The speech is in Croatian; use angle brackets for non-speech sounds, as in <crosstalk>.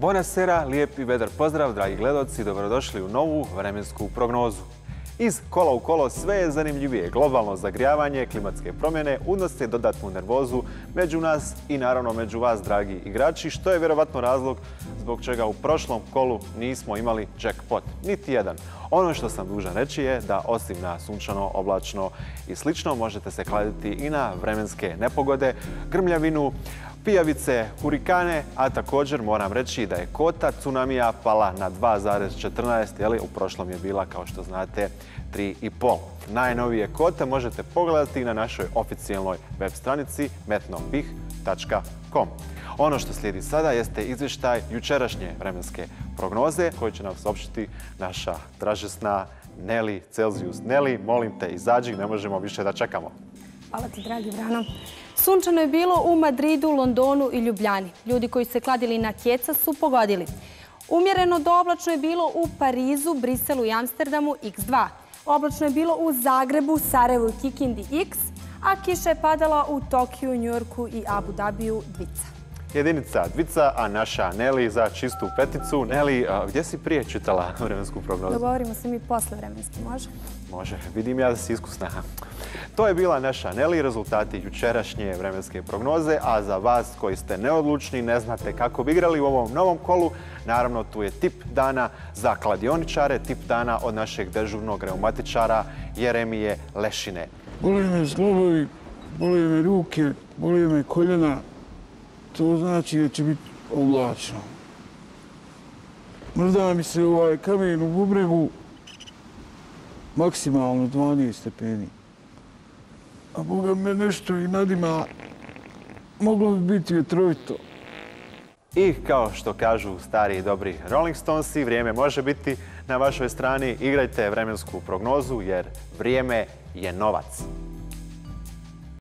Bonasera, lijep i vedar pozdrav, dragi gledalci, dobrodošli u novu vremensku prognozu. Iz kola u kolo sve je zanimljivije. Globalno zagrijavanje, klimatske promjene unose dodatnu nervozu među nas i naravno među vas, dragi igrači, što je vjerovatno razlog zbog čega u prošlom kolu nismo imali jackpot. Niti jedan. Ono što sam dužan reći je da osim na sunčano, oblačno i slično možete se kladiti i na vremenske nepogode, grmljavinu, pijavice, hurikane, a također moram reći da je kota tsunamija pala na 2,14, u prošlom je bila, kao što znate, 3,5. Najnovije kote možete pogledati na našoj oficijalnoj web stranici metnobih.com. Ono što slijedi sada jeste izvještaj jučerašnje vremenske prognoze koji će nam saopštiti naša dražesna Neli Celsius. Neli, molim te, izađi, ne možemo više da čekamo. Hvala ti, dragi Vrano. Sunčano je bilo u Madridu, Londonu i Ljubljani. Ljudi koji se kladili na kjeca su pogodili. Umjereno do oblačno je bilo u Parizu, Briselu i Amsterdamu x2. Oblačno je bilo u Zagrebu, Sarajevu i Kikindi x, a kiša je padala u Tokiju, Njurku i Abu Dhabiju dvica jedinica dvica, a naša Neli za čistu peticu. Neli, gdje si prije čitala <laughs> vremensku prognozu? Dogovorimo se mi posle vremenski, može? Može, vidim ja da si iskusna. To je bila naša Neli, rezultati jučerašnje vremenske prognoze, a za vas koji ste neodlučni, ne znate kako bi igrali u ovom novom kolu, naravno tu je tip dana za kladioničare, tip dana od našeg dežurnog reumatičara Jeremije Lešine. Boli me zglobovi, boli me ruke, boli me koljena, to znači da će biti oblačno. Mrda mi se ovaj kamen u bubregu maksimalno 12 stepeni. A Boga me nešto i nadima moglo bi biti vjetrovito. I kao što kažu stari i dobri Rolling Stonesi, vrijeme može biti na vašoj strani. Igrajte vremensku prognozu jer vrijeme je novac.